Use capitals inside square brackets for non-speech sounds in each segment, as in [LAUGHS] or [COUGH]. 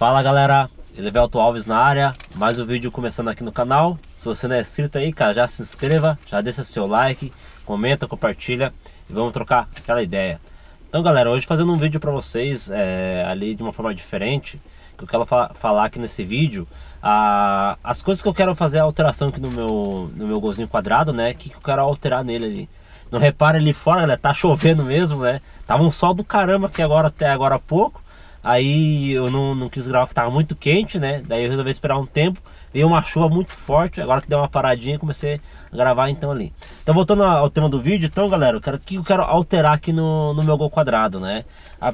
Fala galera, Elivelto Alves na área, mais um vídeo começando aqui no canal. Se você não é inscrito aí, cara, já se inscreva, já deixa seu like, comenta, compartilha e vamos trocar aquela ideia. Então galera, hoje fazendo um vídeo para vocês é, ali de uma forma diferente, que eu quero fa falar aqui nesse vídeo, a, as coisas que eu quero fazer a alteração aqui no meu, no meu golzinho quadrado, né, que, que eu quero alterar nele ali. Não repare ali fora, galera, tá chovendo mesmo, né, tava um sol do caramba aqui agora até agora há pouco, Aí eu não, não quis gravar porque tava muito quente, né? Daí eu resolvi esperar um tempo. Veio uma chuva muito forte, agora que deu uma paradinha, comecei a gravar então ali. Então voltando ao tema do vídeo, então galera, o que eu quero alterar aqui no, no meu gol quadrado, né? A,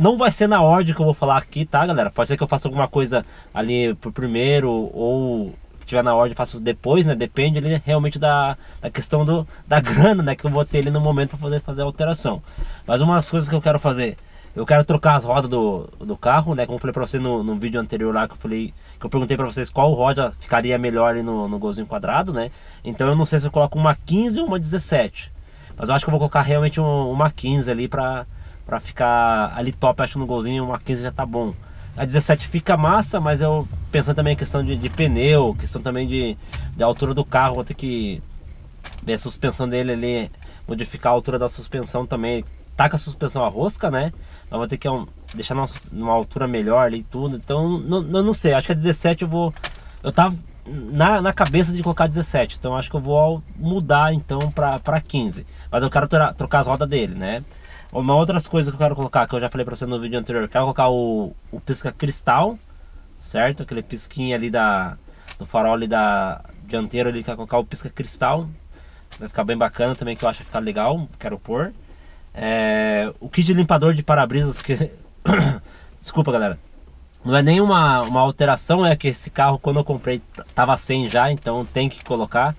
não vai ser na ordem que eu vou falar aqui, tá galera? Pode ser que eu faça alguma coisa ali pro primeiro ou que tiver na ordem faço depois, né? Depende ali realmente da, da questão do, da [LAUGHS] grana, né? Que eu vou ter ali no momento para poder fazer a alteração. Mas uma das coisas que eu quero fazer eu quero trocar as rodas do, do carro, né? Como eu falei pra você no, no vídeo anterior lá que eu falei, que eu perguntei pra vocês qual roda ficaria melhor ali no, no golzinho quadrado, né? Então eu não sei se eu coloco uma 15 ou uma 17. Mas eu acho que eu vou colocar realmente um, uma 15 ali pra, pra ficar ali top, acho no golzinho, uma 15 já tá bom. A 17 fica massa, mas eu pensando também em questão de, de pneu, questão também de, de altura do carro, vou ter que ver a suspensão dele ali, modificar a altura da suspensão também, tá com a suspensão a rosca, né? Mas vou ter que um, deixar numa, numa, altura melhor ali e tudo. Então, não, não, sei. Acho que a 17 eu vou. Eu tava na, na cabeça de colocar 17. Então, acho que eu vou mudar então pra, pra 15. Mas eu quero trocar, trocar as rodas dele, né? Uma outras coisas que eu quero colocar, que eu já falei pra você no vídeo anterior, quero colocar o, o pisca cristal, certo? Aquele pisquinho ali da, do farol ali da dianteira ali, quero colocar o pisca cristal. Vai ficar bem bacana também, que eu acho que ficar legal, quero pôr. É, o kit de limpador de para-brisas que. [COUGHS] Desculpa, galera. Não é nenhuma uma alteração, é que esse carro quando eu comprei tava sem já, então tem que colocar.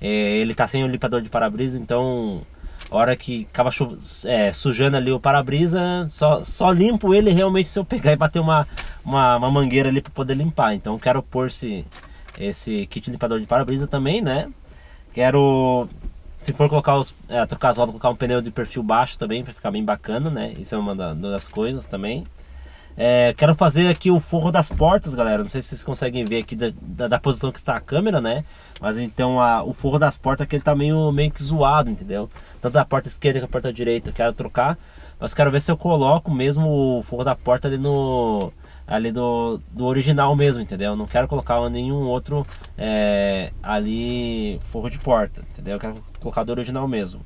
É, ele tá sem o limpador de para-brisa, então hora que acaba é, sujando ali o para-brisa, só, só limpo ele realmente se eu pegar e bater uma, uma, uma mangueira ali para poder limpar. Então quero pôr esse, esse kit limpador de para-brisa também, né? Quero se for colocar os, é, trocar as rodas, colocar um pneu de perfil baixo também, para ficar bem bacana, né? Isso é uma das coisas também. É, quero fazer aqui o forro das portas, galera. Não sei se vocês conseguem ver aqui da, da, da posição que está a câmera, né? Mas então a, o forro das portas aqui ele tá meio, meio que zoado, entendeu? Tanto a porta esquerda que a porta direita. Quero trocar, mas quero ver se eu coloco mesmo o forro da porta ali no ali do, do original mesmo, entendeu? Não quero colocar nenhum outro é, ali forro de porta, entendeu? Eu quero colocar do original mesmo.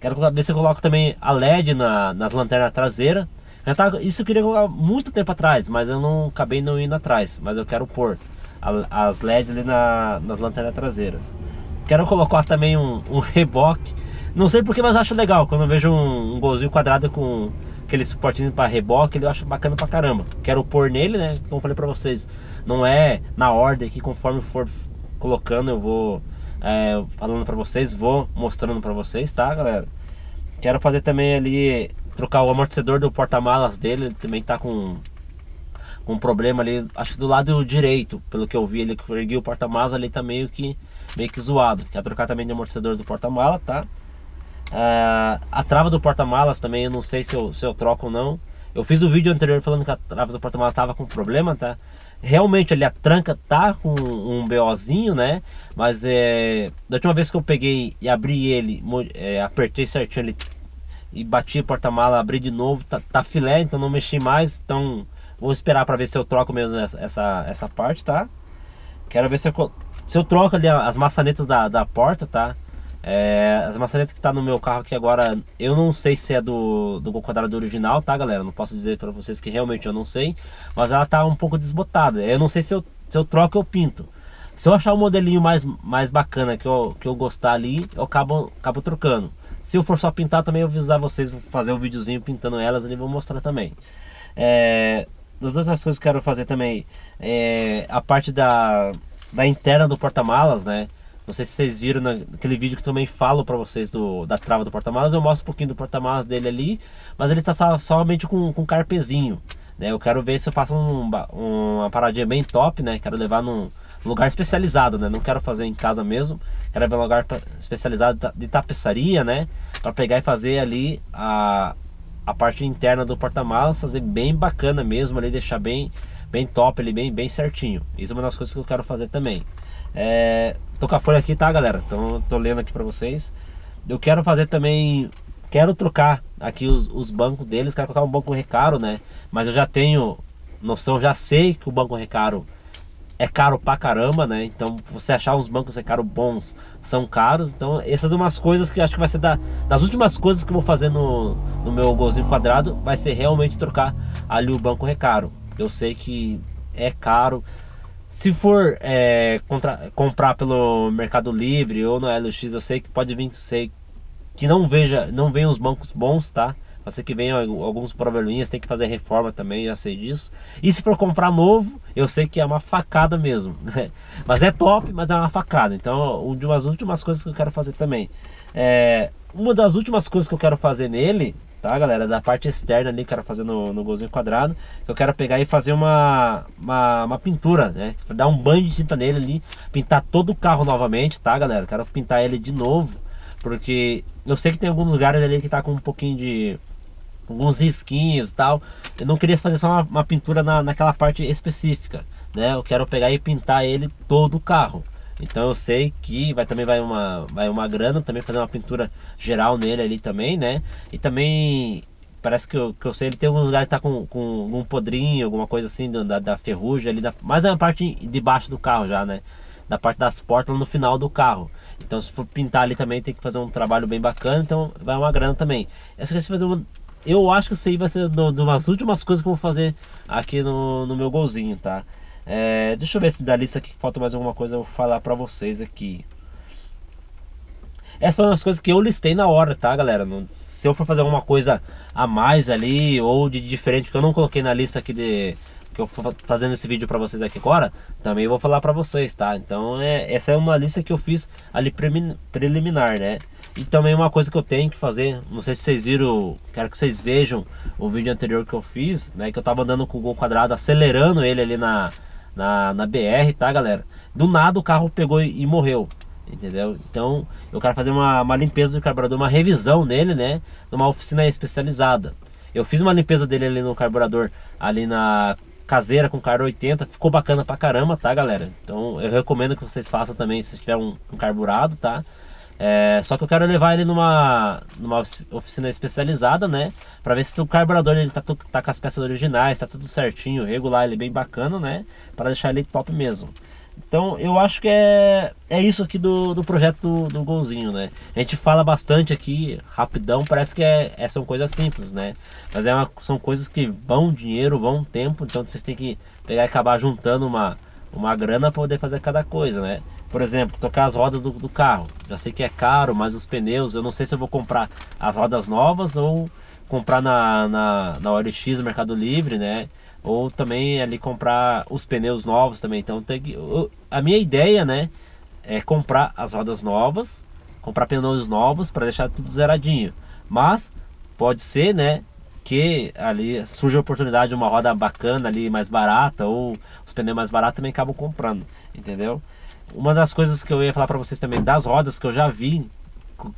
Quero ver se eu coloco também a LED na, nas lanternas traseiras. Tá, isso eu queria colocar muito tempo atrás, mas eu não acabei não indo atrás. Mas eu quero pôr a, as LEDs ali na, nas lanternas traseiras. Quero colocar também um, um [LAUGHS] reboque. Não sei porque, mas acho legal quando eu vejo um, um golzinho quadrado com aquele suportinho para reboque, eu acho bacana pra caramba. Quero pôr nele, né? Como eu falei pra vocês, não é na ordem que conforme for colocando eu vou é, falando pra vocês, vou mostrando pra vocês, tá, galera? Quero fazer também ali, trocar o amortecedor do porta-malas dele, ele também tá com, com um problema ali, acho que do lado direito, pelo que eu vi ele que ergui o porta-malas ali tá meio que, meio que zoado. Quero trocar também de amortecedor do porta-mala, tá? Uh, a trava do porta-malas também, eu não sei se eu, se eu troco ou não. Eu fiz o vídeo anterior falando que a trava do porta-malas tava com problema, tá? Realmente ali a tranca tá com um BOzinho, né? Mas é, da última vez que eu peguei e abri ele, é, apertei certinho ali e bati o porta-mala, abri de novo, tá, tá, filé, então não mexi mais. Então vou esperar para ver se eu troco mesmo essa, essa, essa parte, tá? Quero ver se eu, se eu troco ali as maçanetas da, da porta, tá? É, as maçanetas que tá no meu carro aqui agora, eu não sei se é do, do Quadrado original, tá galera? Não posso dizer para vocês que realmente eu não sei, mas ela tá um pouco desbotada. Eu não sei se eu, se eu troco ou pinto. Se eu achar um modelinho mais, mais bacana que eu, que eu gostar ali, eu acabo, acabo trocando. Se eu for só pintar também, eu vou avisar vocês, vou fazer um videozinho pintando elas ali, vou mostrar também. É, das outras coisas que eu quero fazer também, é a parte da, da interna do porta-malas, né? Não sei se vocês viram naquele vídeo que também falo para vocês do, da trava do porta-malas. Eu mostro um pouquinho do porta-malas dele ali, mas ele está só, somente com, com carpezinho. Né? Eu quero ver se eu faço um, uma paradinha bem top, né? Quero levar num, lugar especializado, né? Não quero fazer em casa mesmo, quero ver um lugar especializado de tapeçaria, né? Para pegar e fazer ali a, a parte interna do porta-malas, fazer bem bacana mesmo ali, deixar bem, bem top ali, bem, bem certinho. Isso é uma das coisas que eu quero fazer também. É, tô com a folha aqui, tá, galera? Então tô lendo aqui para vocês. Eu quero fazer também quero trocar aqui os, os, bancos deles, quero colocar um banco recaro, né? Mas eu já tenho noção, já sei que o banco recaro é caro pra caramba, né? Então, você achar uns bancos recaro bons são caros. Então, essa é uma das coisas que acho que vai ser da, das últimas coisas que eu vou fazer no, no meu golzinho quadrado, vai ser realmente trocar ali o banco recaro. Eu sei que é caro. Se for é, contra, comprar pelo Mercado Livre ou no LX, eu sei que pode vir ser que não veja, não venham os bancos bons, tá? Você que vem alguns probleminhas, tem que fazer reforma também, já sei disso. E se for comprar novo, eu sei que é uma facada mesmo. [LAUGHS] Né? mas é top, mas é uma facada. Então, uma das últimas coisas que eu quero fazer também. É, uma das últimas coisas que eu quero fazer nele, tá, galera? Da parte externa ali, quero fazer no, no golzinho quadrado. Eu quero pegar e fazer uma, uma, uma pintura, né? Dar um banho de tinta nele ali, pintar todo o carro novamente, tá, galera? Quero pintar ele de novo porque eu sei que tem alguns lugares ali que tá com um pouquinho de. Alguns risquinhos e tal. Eu não queria fazer só uma, uma pintura na, naquela parte específica. Né? Eu quero pegar e pintar ele todo o carro. Então eu sei que vai também vai uma, vai uma grana também fazer uma pintura geral nele ali também, né? E também parece que eu, que eu sei ele tem alguns lugares que tá com, com um podrinho, alguma coisa assim da, da ferrugem ali, da, mas é a parte de baixo do carro já, né? Da parte das portas no final do carro. Então se for pintar ali também tem que fazer um trabalho bem bacana, então vai uma grana também. Essa questão de fazer uma, eu acho que isso aí vai ser uma das últimas coisas que eu vou fazer aqui no, no meu golzinho, tá? É, deixa eu ver se da lista aqui falta mais alguma coisa eu vou falar pra vocês aqui. Essas foram as coisas que eu listei na hora, tá, galera? Se eu for fazer alguma coisa a mais ali ou de diferente que eu não coloquei na lista aqui de que eu fazendo esse vídeo para vocês aqui agora, também vou falar para vocês, tá? Então, é, essa é uma lista que eu fiz ali preliminar, né? E também uma coisa que eu tenho que fazer, não sei se vocês viram, quero que vocês vejam o vídeo anterior que eu fiz, né? Que eu tava andando com o Gol Quadrado, acelerando ele ali na, na, na BR, tá, galera? Do nada o carro pegou e, e morreu, entendeu? Então, eu quero fazer uma, uma limpeza do carburador, uma revisão nele, né? Numa oficina especializada. Eu fiz uma limpeza dele ali no carburador, ali na caseira com carro 80, ficou bacana pra caramba, tá galera? Então eu recomendo que vocês façam também se tiver um, um carburado, tá? É, só que eu quero levar ele numa, numa oficina especializada, né? Pra ver se o carburador ele tá, tá com as peças originais, tá tudo certinho, regular ele bem bacana, né? Para deixar ele top mesmo. Então eu acho que é, é isso aqui do, do projeto do, do Golzinho, né? A gente fala bastante aqui, rapidão, parece que é, é são coisas simples, né? Mas é uma, são coisas que vão dinheiro, vão tempo, então vocês têm que pegar e acabar juntando uma, uma grana para poder fazer cada coisa, né? Por exemplo, tocar as rodas do, do carro. Já sei que é caro, mas os pneus, eu não sei se eu vou comprar as rodas novas ou comprar na, na, na OLX, Mercado Livre, né? ou também ali comprar os pneus novos também. Então tem que, a minha ideia, né, é comprar as rodas novas, comprar pneus novos para deixar tudo zeradinho. Mas pode ser, né, que ali surge a oportunidade de uma roda bacana ali mais barata ou os pneus mais baratos também acabam comprando, entendeu? Uma das coisas que eu ia falar para vocês também das rodas que eu já vi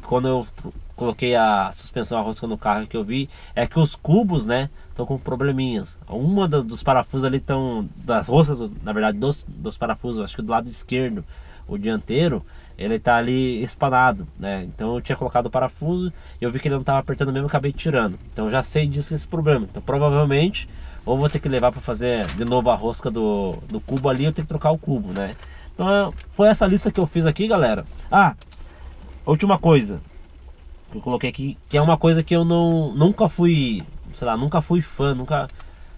quando eu coloquei a suspensão a rosca no carro que eu vi é que os cubos, né, estão com probleminhas. Uma dos parafusos ali estão das roscas, na verdade, dos, dos parafusos, acho que do lado esquerdo, o dianteiro, ele tá ali espanado, né? Então eu tinha colocado o parafuso e eu vi que ele não estava apertando mesmo, acabei tirando. Então já sei disso esse problema. Então provavelmente ou vou ter que levar para fazer de novo a rosca do, do cubo ali, eu tenho que trocar o cubo, né? Então foi essa lista que eu fiz aqui, galera. Ah, última coisa que eu coloquei aqui, que é uma coisa que eu não nunca fui, sei lá, nunca fui fã, nunca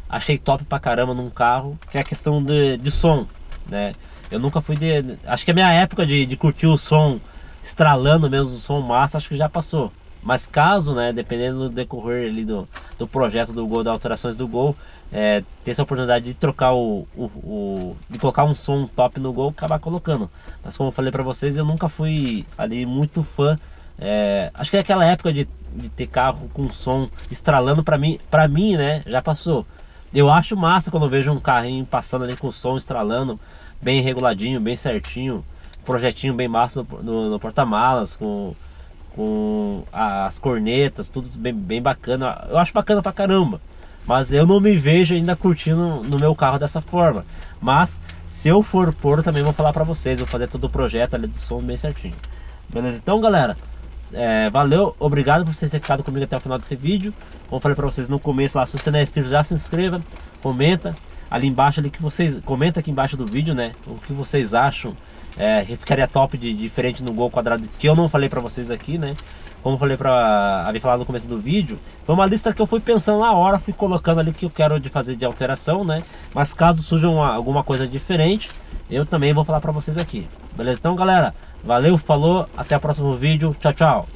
achei top pra caramba num carro, que é a questão de, de som, né? Eu nunca fui de. Acho que a minha época de, de curtir o som estralando mesmo, o som massa, acho que já passou. Mas caso, né, dependendo do decorrer ali do, do projeto do Gol, das alterações do Gol, é, ter essa oportunidade de trocar o, o, o, de colocar um som top no Gol, acabar colocando. Mas como eu falei para vocês, eu nunca fui ali muito fã. É, acho que é aquela época de, de ter carro com som estralando para mim, para mim, né, já passou. Eu acho massa quando eu vejo um carrinho passando ali com som estralando, bem reguladinho, bem certinho, projetinho bem massa no, no, no porta-malas, com, com as cornetas, tudo bem, bem bacana. Eu acho bacana pra caramba. Mas eu não me vejo ainda curtindo no meu carro dessa forma. Mas se eu for pôr, também vou falar pra vocês. Vou fazer todo o projeto ali do som bem certinho. Beleza? Então, galera, é, valeu, obrigado por vocês terem ficado comigo até o final desse vídeo. Como falei pra vocês no começo lá, se você não é inscrito, já se inscreva, comenta ali embaixo ali que vocês. Comenta aqui embaixo do vídeo, né? O que vocês acham. É, ficaria top de diferente no gol quadrado que eu não falei pra vocês aqui, né? Como eu falei pra havia falado no começo do vídeo, foi uma lista que eu fui pensando na hora, fui colocando ali que eu quero de fazer de alteração, né? Mas caso surja uma, alguma coisa diferente, eu também vou falar pra vocês aqui. Beleza? Então, galera, valeu, falou, até o próximo vídeo. Tchau, tchau.